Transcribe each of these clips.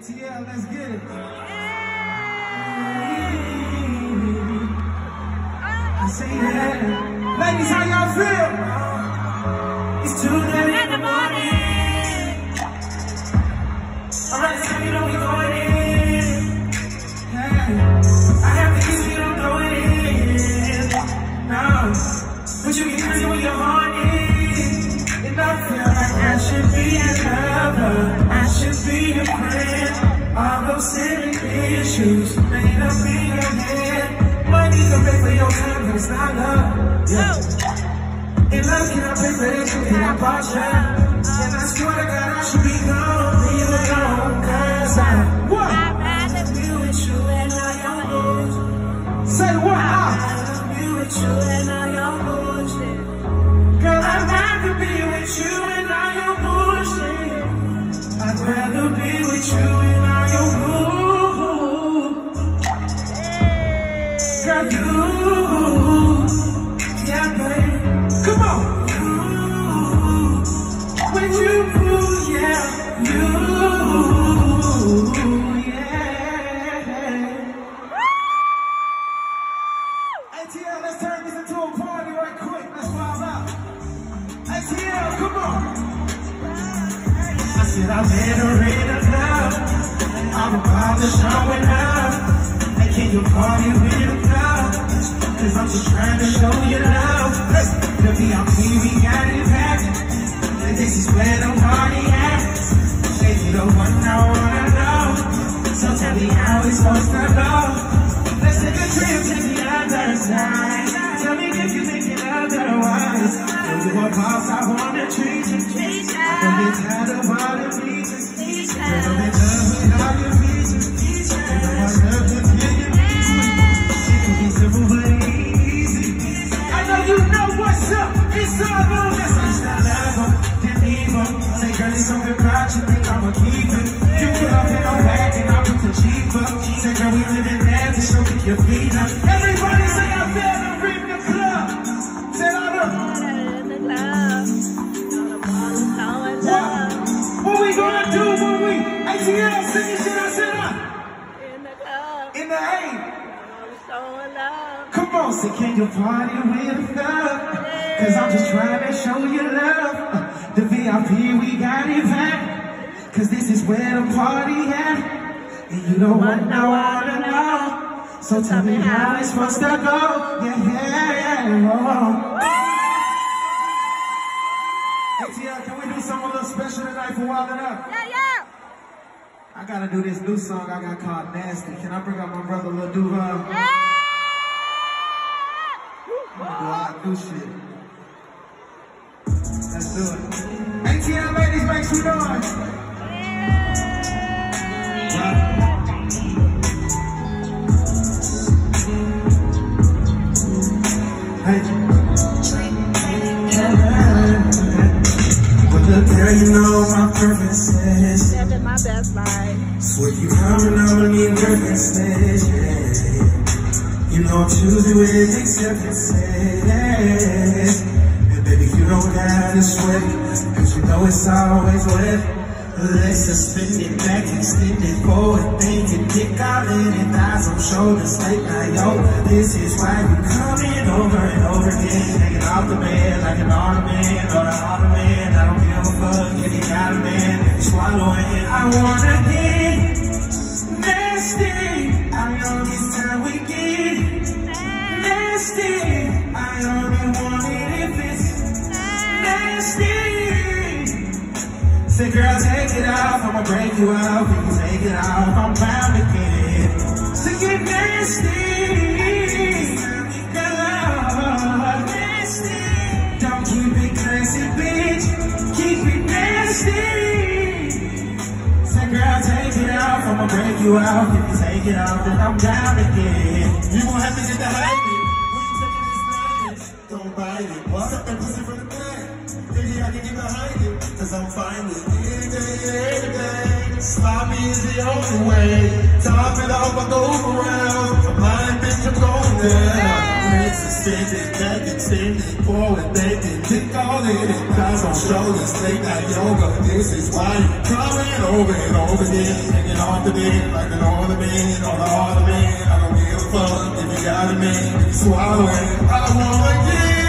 ATL, let's get it. I say that. Ladies, how y'all feel? It's too late in the morning. Issues made up in your head. Money can pay for your time, but it's not love. Yeah. In love, can I pay for that? Can I you? And I swear to God, I should be gone. Leave it alone, cause I, what? I'd rather be with you and all your bullshit. Say what? I'd rather be with you and all your bullshit. Girl, I'd rather be with you and all your bullshit. I'd rather be with you I said I met her in a club. I'm about to showing up. And can you party with a club? Cause I'm just trying to show you love. The VIP, we got it packed. And this is where the party at. Say you the one I wanna know. So tell me how it's supposed to go. Let's take a trip to the other side. Tell me if you think it otherwise. If you a boss, I wanna treat you. Please, Don't get tired of all the reasons. Girl, I'm in love with all your reasons. And I love to feel your reasons. It can be simple but easy. I know you know what's up. It's all on us. It's not love, then 'em. Say, girl, it's something about you think I'ma keep it. You put up in a bag and I put the Jeep. Say, girl, we live in lavish, so keep your feet up. Everybody say I on, say can you party with us? Cause I'm just trying to show you love. The VIP we got it back. Cause this is where the party at. And you don't want no wanna know. So tell me how it's supposed to go. Yeah, yeah, yeah. Oh. ATL, can we do something a little special tonight for Up? Yeah, yeah. I gotta do this new song I got called Nasty. Can I bring out my brother Lil Duval? Yeah. Gonna do all that new shit. Let's do it. ATL ladies, make some noise. Hey. Well, girl, you know my preferences. Living my best life. Swear you coming over me references, yeah. You don't know I'm choosing with acceptances. And baby, you don't gotta sweat, cause you know it's always wet. Let's suspend it back, extend it forward, think it, dick all in it, thighs on shoulders, like now, yo, this is why you coming over and over again, hanging off the bed like an ornament, or the ottoman, I don't give a fuck if you got a man, if swallow it, I wanna get nasty, I know this time we get it break you out. When you take it off, I'm bound to get it. So get nasty. Girl, I'm nasty. Don't keep it classy, bitch. Keep it nasty. Say, girl, take it off. I'ma break you out. If you take it off, then I'm down to it. You gon' have to get the luggage, don't bite it. Suck that pussy from the back. Baby, I can get behind it, cause I'm fine with anything. Sloppy is the only way. Top it off, I go around. I'm blind, bitch, I'm going down. Legs extended, back extended, forward bending. Kick all in it, thighs on shoulders, stay like yoga. This is why you're coming over and over again. Hanging off the bed like an ornament on the ornament. I don't give a fuck if you got a man, swallow it. I wanna get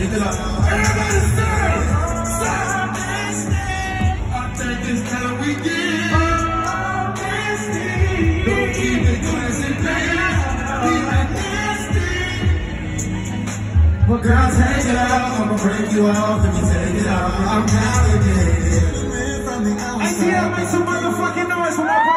take it off. Everybody say. I take this time we get. Don't keep it. Keep it nasty. Well, girl, take it off. I'ma break you off if you take it off. I'm. From the outside. ATL, make some motherfucking noise for my